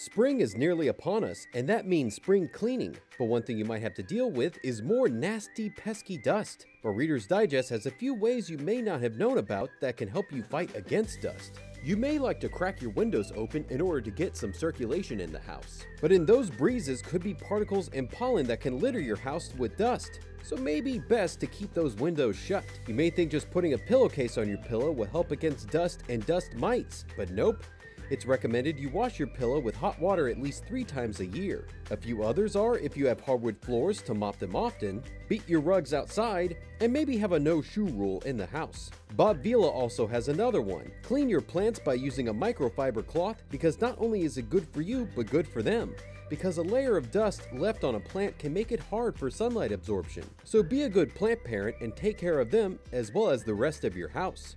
Spring is nearly upon us, and that means spring cleaning. But one thing you might have to deal with is more nasty, pesky dust. But Reader's Digest has a few ways you may not have known about that can help you fight against dust. You may like to crack your windows open in order to get some circulation in the house. But in those breezes could be particles and pollen that can litter your house with dust. So maybe best to keep those windows shut. You may think just putting a pillowcase on your pillow will help against dust and dust mites, but nope. It's recommended you wash your pillow with hot water at least three times a year. A few others are if you have hardwood floors to mop them often, beat your rugs outside, and maybe have a no shoe rule in the house. Bob Vila also has another one. Clean your plants by using a microfiber cloth because not only is it good for you, but good for them because a layer of dust left on a plant can make it hard for sunlight absorption. So be a good plant parent and take care of them as well as the rest of your house.